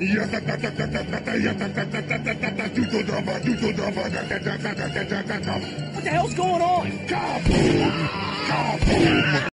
What the hell's going on?